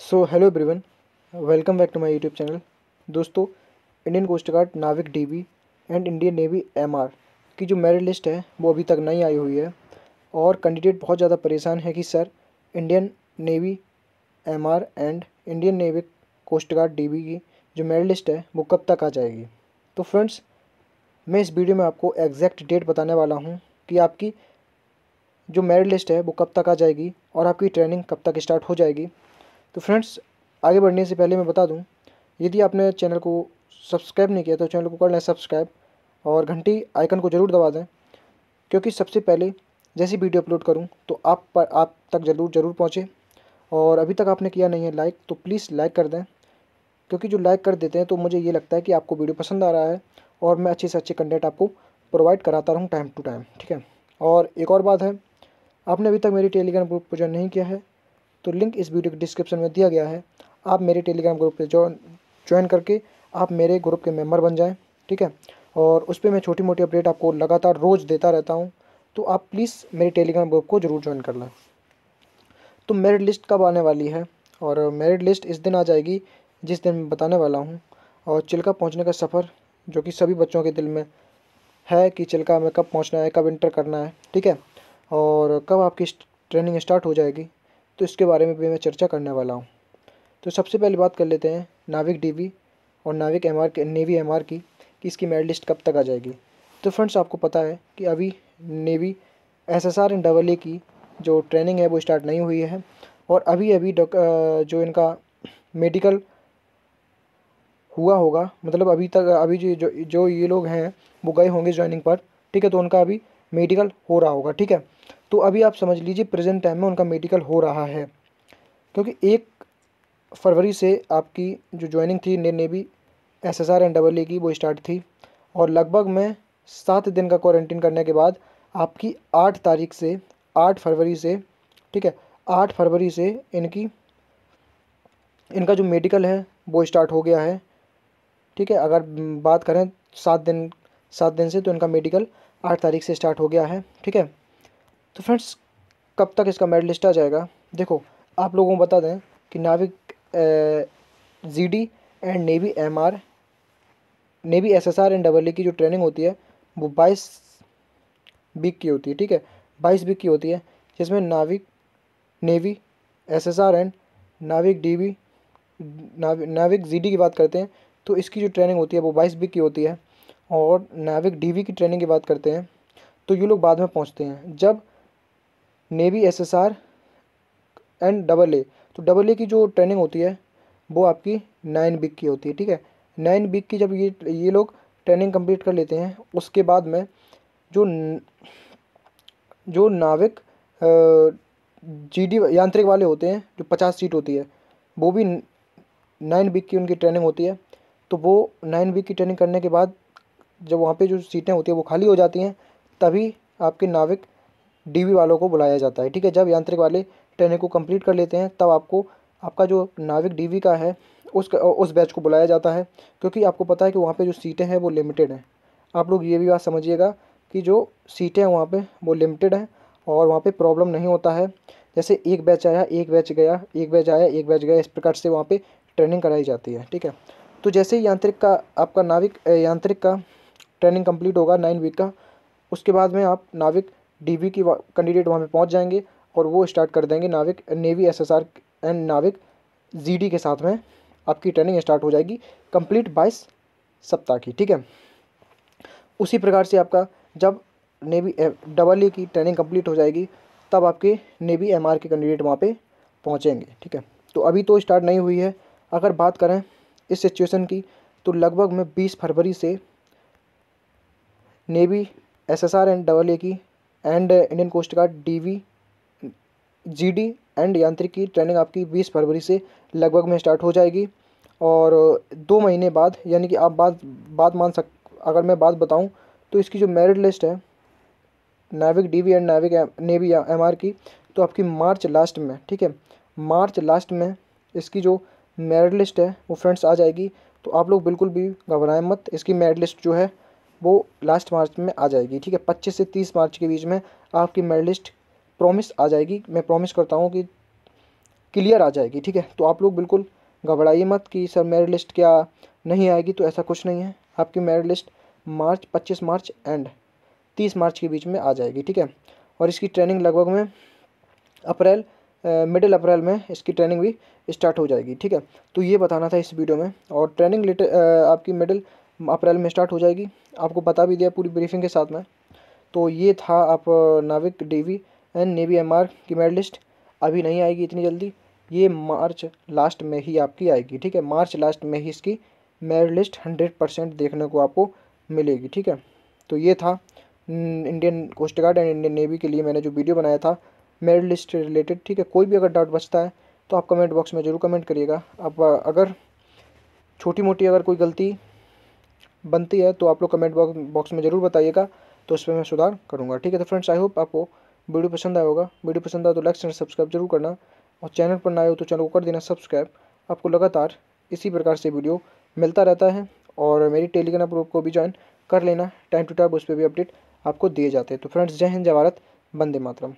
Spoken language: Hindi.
So hello everyone welcome back to my YouTube channel दोस्तों इंडियन कोस्ट गार्ड नाविक DV and Indian navy MR की जो मेरिट लिस्ट है, वो अभी तक नहीं आई हुई है। और कैंडिडेट बहुत ज़्यादा परेशान है कि sir Indian navy MR and Indian navy coast guard DV की जो मेरिट लिस्ट है, वो कब तक आ जाएगी? तो फ्रेंड्स मैं इस वीडियो में आपको एग्जैक्ट डेट बताने वाला हूँ कि आपकी जो मेरिट लिस्ट है, वो कब तक आ जाएगी और आपकी ट्रेनिंग कब तक स्टार्ट हो जाएगी। तो फ्रेंड्स, आगे बढ़ने से पहले मैं बता दूँ, यदि आपने चैनल को सब्सक्राइब नहीं किया तो चैनल को कर लें सब्सक्राइब और घंटी आइकन को ज़रूर दबा दें, क्योंकि सबसे पहले जैसी वीडियो अपलोड करूँ तो आप पर, आप तक ज़रूर ज़रूर पहुँचे। और अभी तक आपने किया नहीं है लाइक तो प्लीज़ लाइक कर दें, क्योंकि जो लाइक कर देते हैं तो मुझे ये लगता है कि आपको वीडियो पसंद आ रहा है और मैं अच्छे से अच्छे कंटेंट आपको प्रोवाइड कराता रहूँ टाइम टू टाइम ठीक है? और एक और बात है, आपने अभी तक मेरी टेलीग्राम ग्रुप को ज्वाइन नहीं किया है तो लिंक इस वीडियो के डिस्क्रिप्शन में दिया गया है। आप मेरे टेलीग्राम ग्रुप पे ज्वाइन ज्वाइन करके आप मेरे ग्रुप के मेंबर बन जाएँ, ठीक है? और उस पर मैं छोटी मोटी अपडेट आपको लगातार रोज़ देता रहता हूँ तो आप प्लीज़ मेरे टेलीग्राम ग्रुप को ज़रूर ज्वाइन कर लें। तो मेरिट लिस्ट कब आने वाली है? और मेरिट लिस्ट इस दिन आ जाएगी, जिस दिन मैं बताने वाला हूँ। और चिल्का पहुँचने का सफ़र, जो कि सभी बच्चों के दिल में है कि चिल्का में कब पहुँचना है, कब इंटर करना है, ठीक है? और कब आपकी ट्रेनिंग स्टार्ट हो जाएगी? तो इसके बारे में भी मैं चर्चा करने वाला हूँ। तो सबसे पहले बात कर लेते हैं नाविक डीवी और नाविक एमआर के नेवी एमआर की कि इसकी मेरिट लिस्ट कब तक आ जाएगी। तो फ्रेंड्स आपको पता है कि अभी navy SSR and double A की जो ट्रेनिंग है वो स्टार्ट नहीं हुई है और अभी अभी जो इनका मेडिकल हुआ होगा मतलब अभी तक अभी जो जो, जो ये लोग हैं वो गए होंगे ज्वाइनिंग पर ठीक है तो उनका अभी मेडिकल हो रहा होगा ठीक है। तो अभी आप समझ लीजिए प्रेजेंट टाइम में उनका मेडिकल हो रहा है। क्योंकि एक फरवरी से आपकी जो ज्वाइनिंग थी Indian navy S S R double A की वो स्टार्ट थी। और लगभग मैं सात दिन का क्वारंटीन करने के बाद आपकी आठ तारीख से, आठ फरवरी से, ठीक है, आठ फरवरी से इनकी, इनका जो मेडिकल है वो स्टार्ट हो गया है। ठीक है, अगर बात करें सात दिन सात दिन से तो इनका मेडिकल आठ तारीख से स्टार्ट हो गया है। ठीक है तो फ्रेंड्स, कब तक इसका मेडल लिस्ट आ जाएगा? देखो, आप लोगों को बता दें कि नाविक G D and navy M R navy S S R and double की जो ट्रेनिंग होती है, वो बाईस वीक की होती है, ठीक है? बाईस वीक की होती है, जिसमें नाविक navy S S R and नाविक डी वी नाविक जी डी की बात करते हैं तो इसकी जो ट्रेनिंग होती है, वो बाईस वीक की होती है, और नाविक डी वी की ट्रेनिंग की बात करते हैं तो ये लोग बाद में पहुँचते हैं। जब navy S S R and double A तो डबल ए की जो ट्रेनिंग होती है, वो आपकी नाइन वीक की होती है, ठीक है? नाइन वीक की जब ये ये लोग ट्रेनिंग कंप्लीट कर लेते हैं, उसके बाद में जो जो नाविक जीडी यांत्रिक वाले होते हैं, जो पचास सीट होती है, वो भी नाइन वीक की उनकी ट्रेनिंग होती है। तो वो नाइन वीक की ट्रेनिंग करने के बाद जब वहाँ पे जो सीटें होती है, वो खाली हो जाती हैं, तभी आपके नाविक डीवी वालों को बुलाया जाता है। ठीक है, जब यांत्रिक वाले ट्रेनिंग को कंप्लीट कर लेते हैं, तब आपको, आपका जो नाविक डीवी का है, उस उस बैच को बुलाया जाता है, क्योंकि आपको पता है कि वहाँ पे जो सीटें हैं, वो लिमिटेड हैं। आप लोग ये भी बात समझिएगा कि जो सीटें हैं वहाँ पे, वो लिमिटेड हैं और वहाँ पे प्रॉब्लम नहीं होता है। जैसे एक बैच आया, एक बैच गया, एक बैच आया, एक बैच गया, इस प्रकार से वहाँ पे ट्रेनिंग कराई जाती है। ठीक है तो जैसे ही यांत्रिक का, आपका नाविक यांत्रिक का ट्रेनिंग कंप्लीट होगा, नाइन वीक का, उसके बाद में आप नाविक डीवी की कैंडिडेट वहाँ पे पहुँच जाएँगे और वो स्टार्ट कर देंगे नाविक नेवी एसएसआर एंड नाविक जीडी के साथ में। आपकी ट्रेनिंग स्टार्ट हो जाएगी कंप्लीट बाईस सप्ताह की, ठीक है? उसी प्रकार से आपका जब नेवी डबल ए की ट्रेनिंग कंप्लीट हो जाएगी, तब आपके नेवी एमआर के कैंडिडेट वहाँ पर पहुँचेंगे, ठीक है? तो अभी तो स्टार्ट नहीं हुई है। अगर बात करें इस सिचुएशन की तो लगभग में बीस फरवरी से navy SSR and double A की and Indian coast guard DV, GD and यांत्रिक की ट्रेनिंग आपकी 20 फरवरी से लगभग में स्टार्ट हो जाएगी। और दो महीने बाद, यानी कि आप बात बात मान सक, अगर मैं बात बताऊँ तो इसकी जो मेरिट लिस्ट है, नाविक डीवी एंड नाविक नेवी एम आर की तो आपकी मार्च लास्ट में, ठीक है? मार्च लास्ट में इसकी जो मेरिट लिस्ट है, वो फ्रेंड्स आ जाएगी। तो आप लोग बिल्कुल भी घबराएँ मत, इसकी मेरिट लिस्ट जो है वो लास्ट मार्च में आ जाएगी, ठीक है? पच्चीस से तीस मार्च के बीच में आपकी मेडलिस्ट प्रॉमिस आ जाएगी। मैं प्रॉमिस करता हूँ कि क्लियर आ जाएगी, ठीक है? तो आप लोग बिल्कुल घबराइए मत कि सर मेरिट लिस्ट क्या नहीं आएगी तो ऐसा कुछ नहीं है। आपकी मेरिट लिस्ट मार्च पच्चीस मार्च एंड तीस मार्च के बीच में आ जाएगी, ठीक है? और इसकी ट्रेनिंग लगभग में अप्रैल मिडिल अप्रैल में इसकी ट्रेनिंग भी स्टार्ट हो जाएगी, ठीक है? तो ये बताना था इस वीडियो में। और ट्रेनिंग लेटर आपकी मिडिल अप्रैल में स्टार्ट हो जाएगी। आपको बता भी दिया पूरी ब्रीफिंग के साथ में। तो ये था आप, नाविक डेवी एंड नेवी एमआर की मेडल लिस्ट अभी नहीं आएगी इतनी जल्दी। ये मार्च लास्ट में ही आपकी आएगी, ठीक है? मार्च लास्ट में ही इसकी मेरिट लिस्ट हंड्रेड परसेंट देखने को आपको मिलेगी, ठीक है? तो ये था Indian coast guard and Indian navy के लिए मैंने जो वीडियो बनाया था मेरिट लिस्ट रिलेटेड ठीक है? कोई भी अगर डाउट बचता है तो आप कमेंट बॉक्स में ज़रूर कमेंट करिएगा। अब अगर छोटी मोटी अगर कोई गलती बनती है तो आप लोग कमेंट बॉक्स में ज़रूर बताइएगा तो उस पर मैं सुधार करूँगा। ठीक है तो फ्रेंड्स आई होप आपको वीडियो पसंद आया होगा। वीडियो पसंद आया तो लाइक एंड सब्सक्राइब ज़रूर करना। और चैनल पर ना हो तो चैनल को कर देना सब्सक्राइब आपको लगातार इसी प्रकार से वीडियो मिलता रहता है। और मेरी टेलीग्राम ग्रुप को भी ज्वाइन कर लेना। टाइम टू टाइम उस पर भी अपडेट आपको दिए जाते हैं। तो फ्रेंड्स जय हिंद, जय भारत, वंदे मातरम।